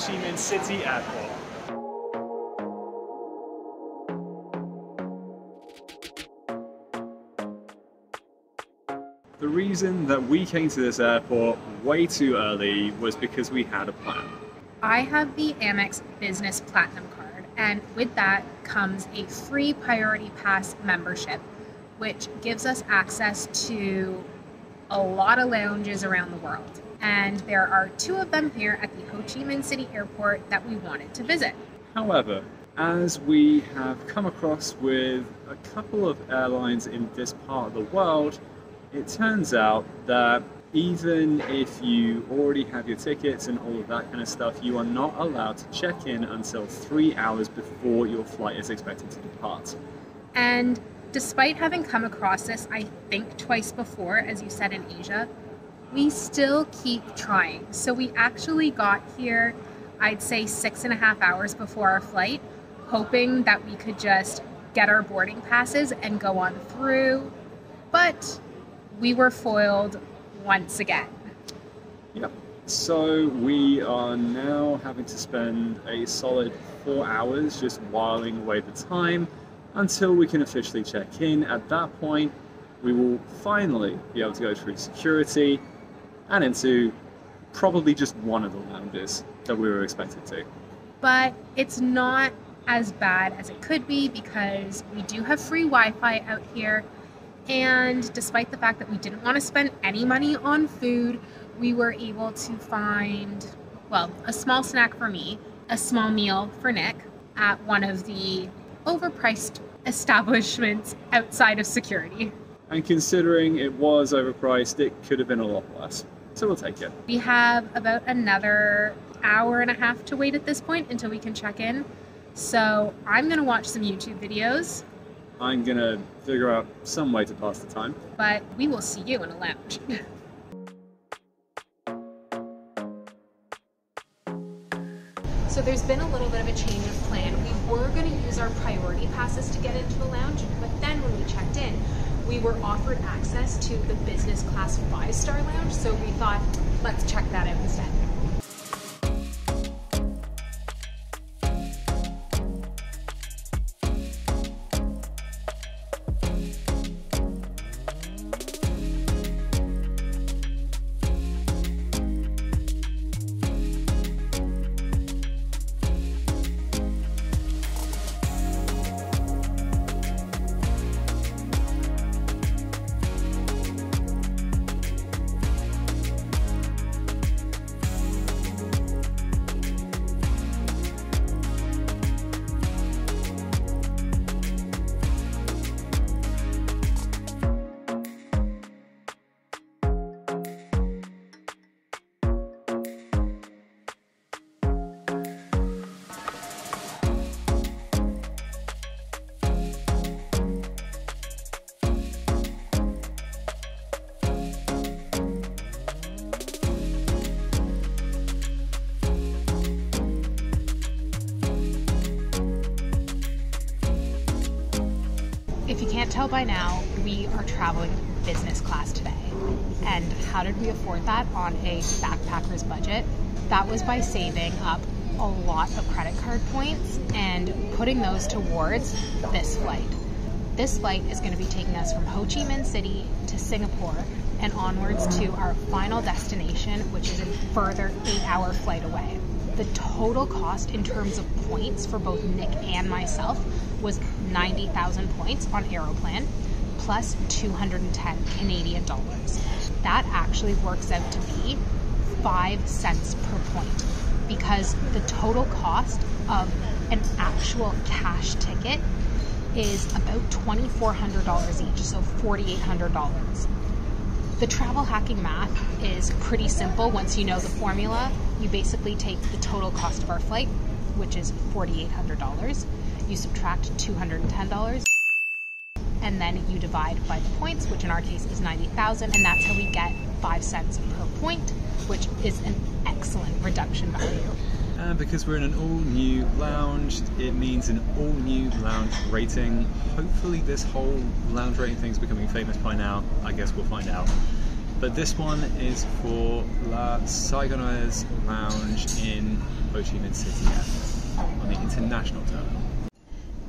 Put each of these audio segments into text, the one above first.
Chi Minh City Airport. The reason that we came to this airport way too early was because we had a plan. I have the Amex Business Platinum card, and with that comes a free Priority Pass membership, which gives us access to a lot of lounges around the world. And there are two of them here at the Ho Chi Minh City Airport that we wanted to visit. However, as we have come across with a couple of airlines in this part of the world, it turns out that even if you already have your tickets and all of that kind of stuff, you are not allowed to check in until three hours before your flight is expected to depart. And despite having come across this, I think twice before, as you said in Asia, we still keep trying. So we actually got here, I'd say six and a half hours before our flight, hoping that we could just get our boarding passes and go on through. But we were foiled once again. Yep. So we are now having to spend a solid four hours just whiling away the time until we can officially check in. At that point, we will finally be able to go through security and into probably just one of the lounges that we were expected to. But it's not as bad as it could be because we do have free Wi Fi out here. And despite the fact that we didn't want to spend any money on food, we were able to find, well, a small snack for me, a small meal for Nick at one of the overpriced establishments outside of security. And considering it was overpriced, it could have been a lot less. So we'll take it. We have about another hour and a half to wait at this point until we can check in. So I'm going to watch some YouTube videos, I'm gonna figure out some way to pass the time. but we will see you in a lounge. So there's been a little bit of a change of plan. We were going to use our priority passes to get into a lounge, but then when we checked in, we were offered access to the business class five star lounge. So we thought, let's check that out instead. By now, we are traveling business class today. And how did we afford that on a backpacker's budget? That was by saving up a lot of credit card points and putting those towards this flight. This flight is going to be taking us from Ho Chi Minh City to Singapore and onwards to our final destination, which is a further eight hour flight away. The total cost in terms of points for both Nick and myself was 90,000 points on Aeroplan plus 210 Canadian dollars. That actually works out to be 5 cents per point because the total cost of an actual cash ticket is about $2,400 each, so $4,800. The travel hacking math is pretty simple once you know the formula. You basically take the total cost of our flight, which is $4,800. You subtract $210, and then you divide by the points, which in our case is 90,000, and that's how we get 5 cents per point, which is an excellent reduction value. And because we're in an all new lounge, it means an all new lounge rating. Hopefully, this whole lounge rating thing's becoming famous by now. I guess we'll find out. but this one is for La Saigonnais Lounge in Ho Chi Minh City on the international terminal.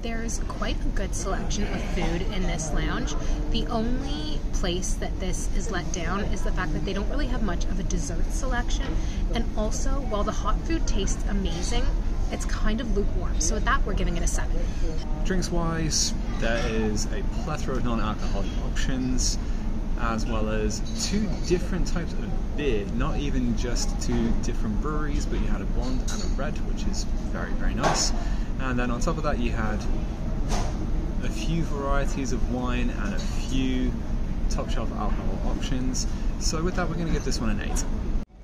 There's quite a good selection of food in this lounge. The only place that this is let down is the fact that they don't really have much of a dessert selection. And also, while the hot food tastes amazing, it's kind of lukewarm. So with that, we're giving it a 7. Drinks wise, there is a plethora of non alcoholic options as well as two different types of beer, not even just two different breweries, but you had a blonde and a red, which is very, very nice. And then on top of that, you had a few varieties of wine and a few top shelf alcohol options. So, with that, we're going to give this one an 8.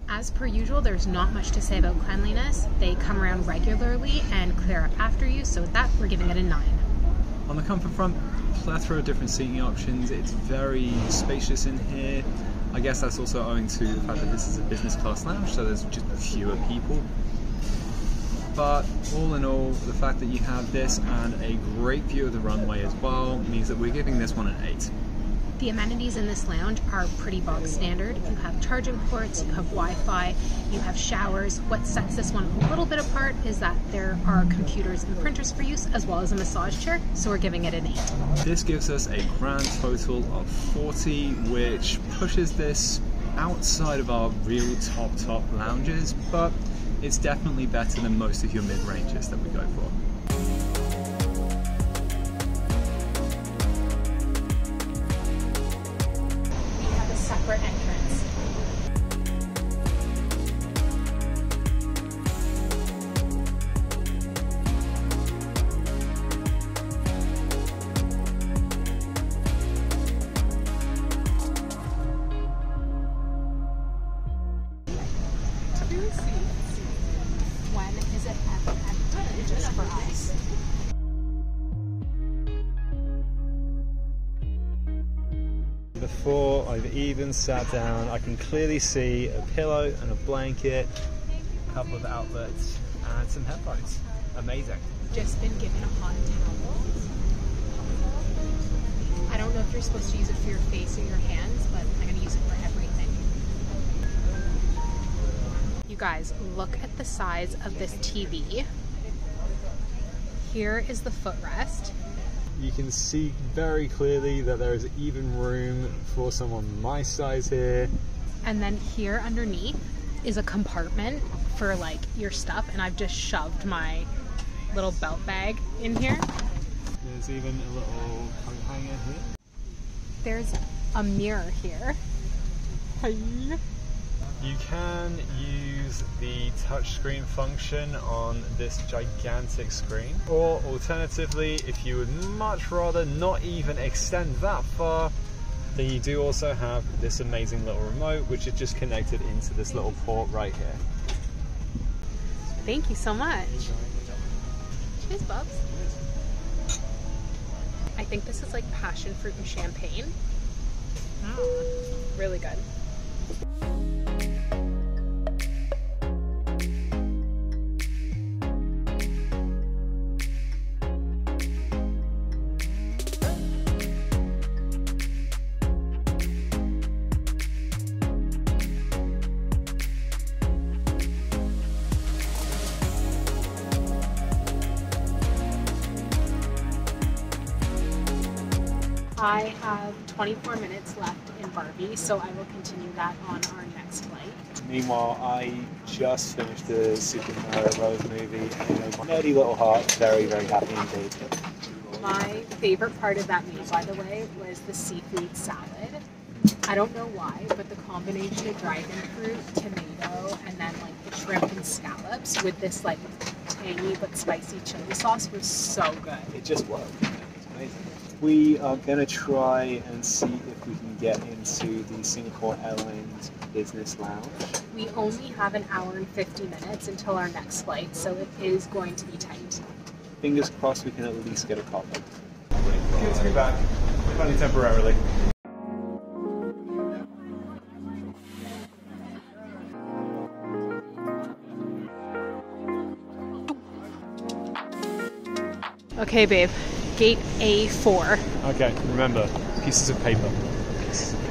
As per usual, there's not much to say about cleanliness. They come around regularly and clear up after you, so with that, we're giving it a 9. On the comfort front, plethora of different seating options. It's very spacious in here. I guess that's also owing to the fact that this is a business class lounge, so there's just fewer people. But all in all, the fact that you have this and a great view of the runway as well means that we're giving this one an 8. The amenities in this lounge are pretty bog standard. You have charging ports, you have Wi Fi, you have showers. What sets this one a little bit apart is that there are computers and printers for use, as well as a massage chair, so we're giving it an 8. This gives us a grand total of 40, which pushes this outside of our real top top lounges, but it's definitely better than most of your mid ranges that we go for. Even sat down, I can clearly see a pillow and a blanket, a couple of outlets, and some headphones. Amazing. Just been given a hot towel. I don't know if you're supposed to use it for your face or your hands, but I'm gonna use it for everything. You guys, look at the size of this TV. Here is the footrest. You can see very clearly that there is even room for someone my size here. And then here underneath is a compartment for like your stuff, and I've just shoved my little belt bag in here. There's even a little coat hanger here. There's a mirror here. You can use the touchscreen function on this gigantic screen, or alternatively, if you would much rather not even extend that far, then you do also have this amazing little remote, which is just connected into this little port right here. Thank you so much. Cheers, Bubs. I think this is like passion fruit and champagne. Ah. Really good. I have 24 minutes left in Barbie, so I will continue that on our next flight. Meanwhile, I just finished the Super Mario Bros. movie, and my nerdy little heart very, very happy indeed. My favorite part of that meal, by the way, was the seafood salad. I don't know why, but the combination of dragon fruit, tomato, and then like the shrimp and scallops with this like tangy but spicy chili sauce was so good. It just worked. It's amazing. We are going to try and see if we can get into the Singapore Airlines Business Lounge. We only have an hour and 50 minutes until our next flight, so it is going to be tight. Fingers crossed we can at least get a coffee. Good to be back, only temporarily. Okay, babe. Gate A4. Okay, remember, pieces of paper. Pieces of paper.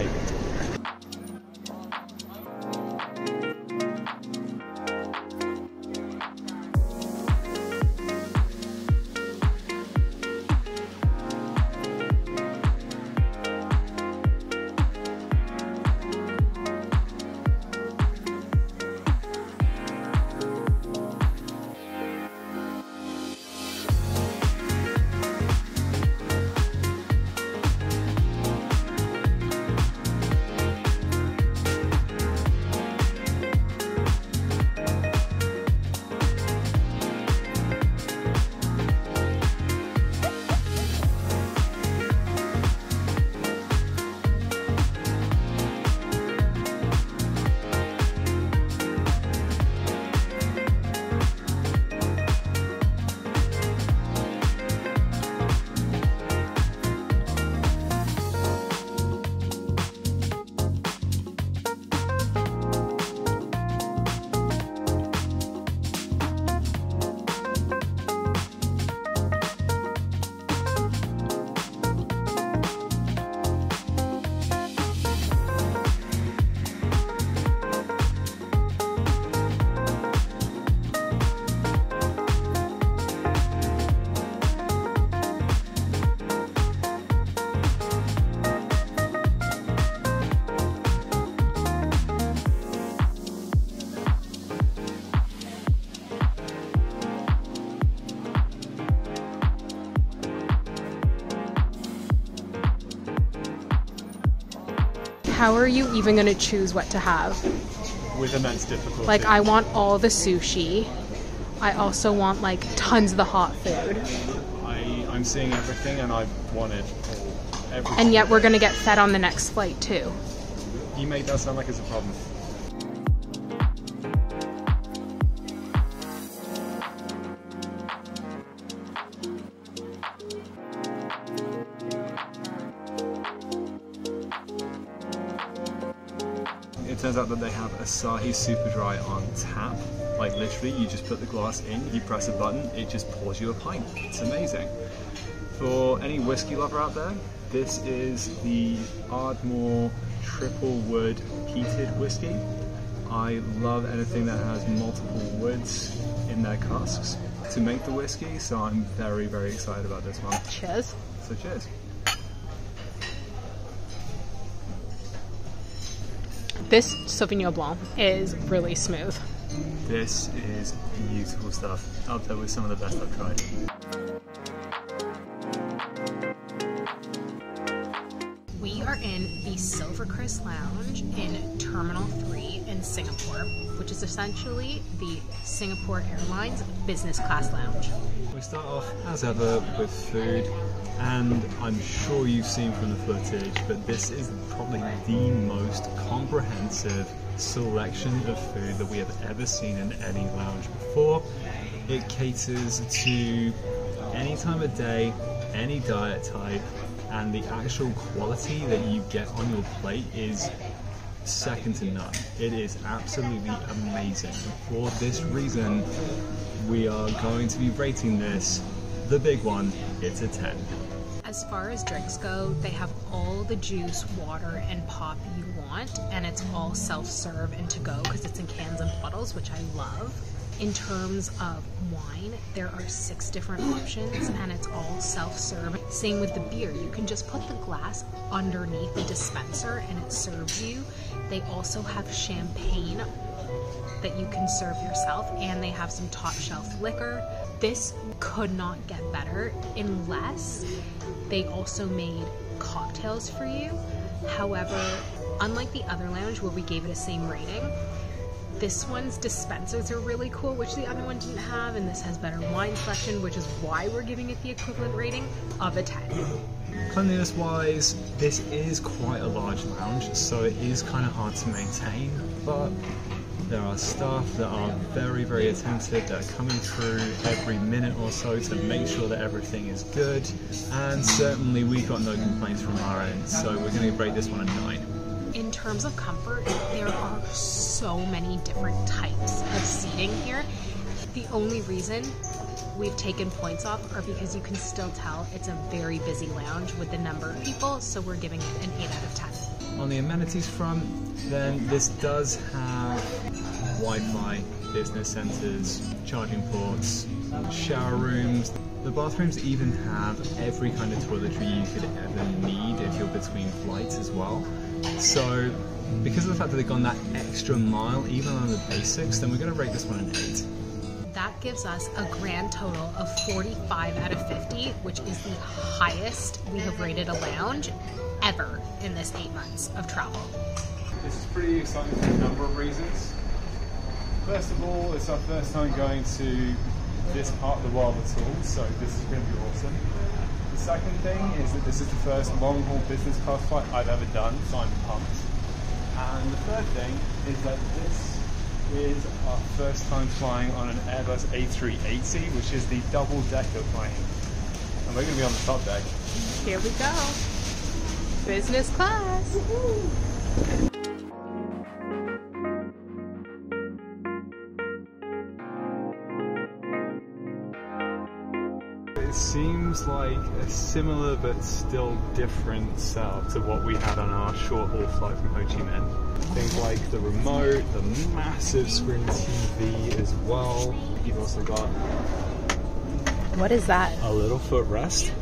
How are you even going to choose what to have? With immense difficulty. Like, I want all the sushi. I also want like tons of the hot food. I, I'm seeing everything and I want it all. Everything. And yet we're going to get fed on the next flight too. You make that sound like it's a problem. Turns out that they have Asahi Super Dry on tap. Like literally, you just put the glass in, you press a button, it just pours you a pint. It's amazing. For any whiskey lover out there, this is the Ardmore Triple Wood Peated Whiskey. I love anything that has multiple woods in their casks to make the whiskey, so I'm very, very excited about this one. Cheers. So cheers. This Sauvignon Blanc is really smooth. This is beautiful stuff. Up there with some of the best I've tried. We are in the SilverKris Lounge in Terminal 3 in Singapore, which is essentially the Singapore Airlines business class lounge. We start off, as ever, with food, and I'm sure you've seen from the footage, but this is probably the most comprehensive selection of food that we have ever seen in any lounge before. It caters to any time of day, any diet type, and the actual quality that you get on your plate is second to none. It is absolutely amazing. For this reason, we are going to be rating this the big one. It's a 10. As far as drinks go, they have all the juice, water, and pop you want, and it's all self serve and to go because it's in cans and bottles, which I love. In terms of wine, there are six different options and it's all self serve. Same with the beer, you can just put the glass underneath the dispenser and it serves you. They also have champagne that you can serve yourself, and they have some top shelf liquor. This could not get better unless they also made cocktails for you. However, unlike the other lounge where we gave it a same rating, this one's dispensers are really cool, which the other one didn't have, and this has better wine selection, which is why we're giving it the equivalent rating of a 10. Cleanliness wise, this is quite a large lounge, so it is kind of hard to maintain, but there are staff that are very, very attentive, that are coming through every minute or so to make sure that everything is good, and certainly we've got no complaints from our end, so we're going to rate this one a 9. In terms of comfort, there are so many different types of seating here. The only reason we've taken points off are because you can still tell it's a very busy lounge with the number of people, so we're giving it an 8 out of 10. On the amenities front, then this does have Wi-Fi, business centres, charging ports, shower rooms. The bathrooms even have every kind of toiletry you could ever need if you're between flights as well. So, because of the fact that they've gone that extra mile, even on the basics, then we're going to rate this one an 8. That gives us a grand total of 45 out of 50, which is the highest we have rated a lounge ever in this eight months of travel. This is pretty exciting for a number of reasons. First of all, it's our first time going to this part of the world at all, so this is going to be awesome. The second thing is that this is the first long haul business class flight I've ever done, so I'm pumped. And the third thing is that this is our first time flying on an Airbus A380, which is the double decker plane. And we're going to be on the top deck. Here we go. Business class. Seems like a similar but still different setup to what we had on our short haul flight from Ho Chi Minh. Things like the remote, the massive screen TV as well. You've also got What is that? a little footrest.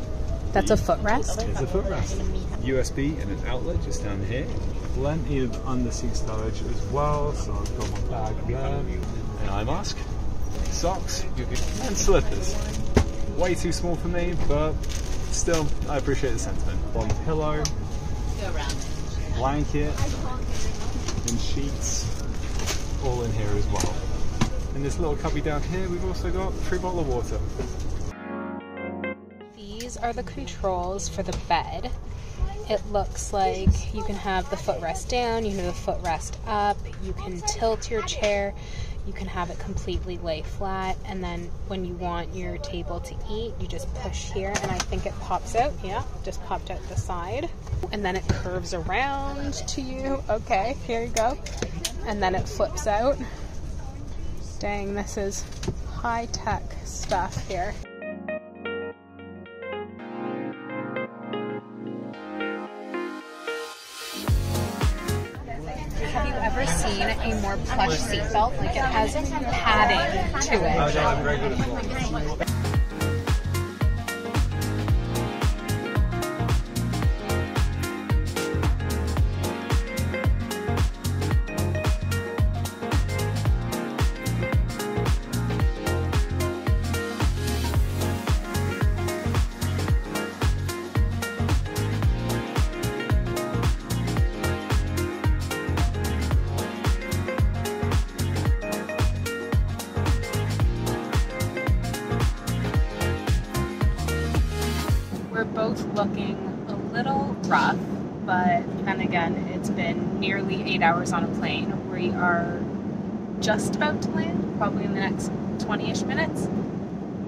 That's a footrest? It's a footrest. USB and an outlet just down here. Plenty of underseat storage as well. So I've got my bag there, an eye mask, socks, and slippers. Way too small for me, but still, I appreciate the sentiment. One pillow, blanket and sheets all in here as well. In this little cubby down here, we've also got a free bottle of water. These are the controls for the bed. It looks like you can have the footrest down, you can have the footrest up, you can tilt your chair, you can have it completely lay flat, and then when you want your table to eat, you just push here, and I think it pops out. Yeah, just popped out the side. And then it curves around to you. Okay, here you go. And then it flips out. Dang, this is high tech stuff here. A more plush seatbelt? Like it has padding to it. Oh, it's been nearly eight hours on a plane. We are just about to land, probably in the next 20 ish minutes.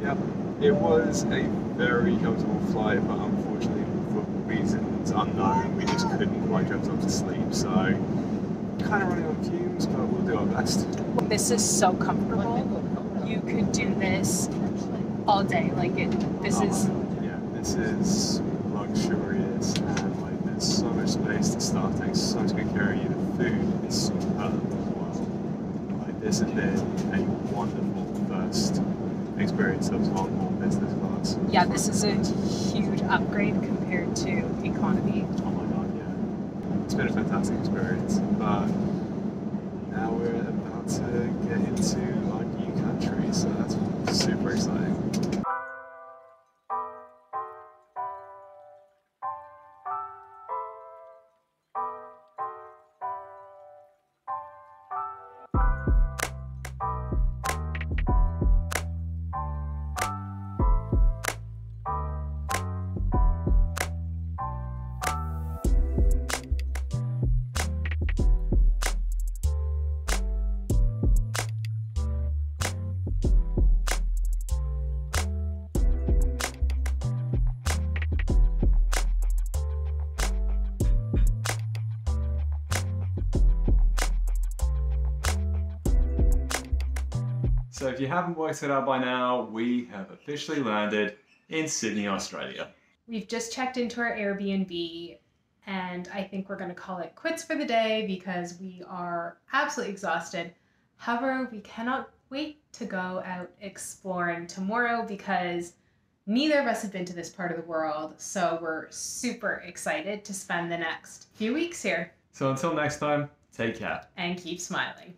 Yep. It was a very comfortable flight, but unfortunately, for reasons unknown, we just couldn't quite get ourselves to sleep. So, kind of running on fumes, but we'll do our best. This is so comfortable. You could do this all day. Like it, this oh, is Yeah, this is luxurious, and like there's so space. The staff takes such good care of you. The food is superb as well. Like this has been a wonderful first experience of long haul business class. yeah, this is a huge upgrade compared to economy. Oh my god, yeah. It's been a fantastic experience, but now we're about to get into our new country, so that's super exciting. So if you haven't worked it out by now, we have officially landed in Sydney, Australia. We've just checked into our Airbnb and I think we're going to call it quits for the day because we are absolutely exhausted. However, we cannot wait to go out exploring tomorrow because neither of us have been to this part of the world. So we're super excited to spend the next few weeks here So until next time, take care. and keep smiling.